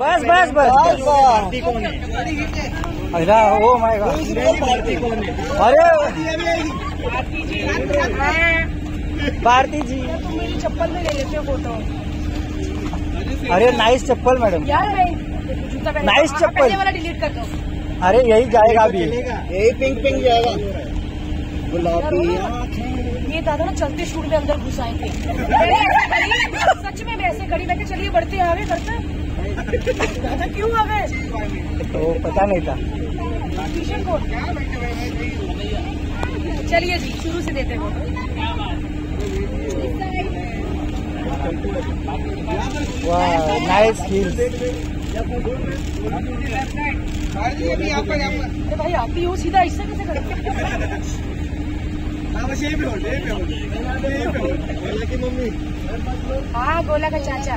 बस बस बस भारती कौन है? अरे ओ माय गॉड भारती कौन है? अरे मैं भारती जी। तुम मेरी चप्पल में ले लेते हो फ़ोटो। अरे नाइस चप्पल मैडम Nice हाँ, चप्पल। वाला डिलीट कर दो। अरे यही जाएगा अभी। यही पिंक पिंक जाएगा। गुलाबी। ये दादा ना चलते शूट में अंदर घुस घुसाएँगे सच में वैसे खड़ी मैं कहा, चलिए बढ़ते आगे करते। दादा क्यों आ गए? तो पता नहीं था। ट्यूशन को चलिए जी शुरू से देते फ़ोटो वाह नाइस हिल्स भाई आप भी हो सीधा इससे कैसे करें? मम्मी हाँ गोला का चाचा।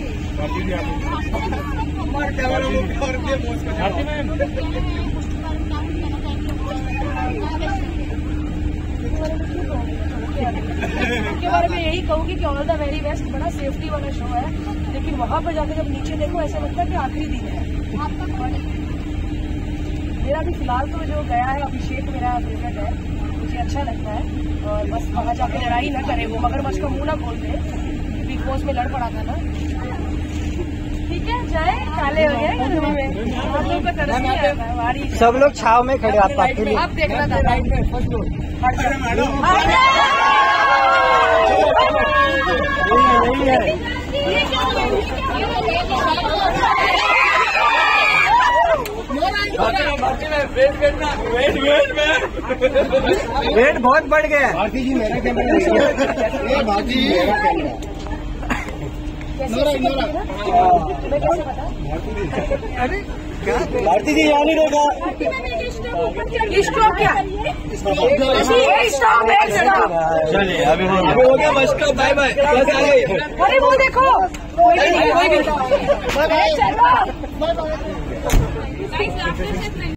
बारे में यही कहूँगी कि ऑल द वेरी बेस्ट, बड़ा सेफ्टी वाला शो है। लेकिन वहाँ पर जाकर जब नीचे देखो, ऐसा लगता है कि आखिरी दिन है। मेरा भी फ़िलहाल तो जो गया है, अभिषेक मेरा फेवरेट है। मुझे अच्छा लगता है। और बस वहाँ जाकर लड़ाई ना करे वो मगर मगरमच्छ का मुँह ना खोल दे बिग बॉस में लड़ पड़ा था ना। ठीक है जाए काले हो गए। गर्मी में आप लोगों का तरस नहीं आता है। हमारी सब लोग छाव में खड़े आप आप देखना था। यही है वेट बहुत बढ़ गया। भारती जी मेरा कैमरा भारती जी। बता भारती जी। यहाँ नहीं रोका। स्टॉप क्या? स्टॉप चलिए अभी हो गया बस का बाय बाय। बस आ गई। अरे वो देखो। कोई भी नहीं कोई नहीं। चलो।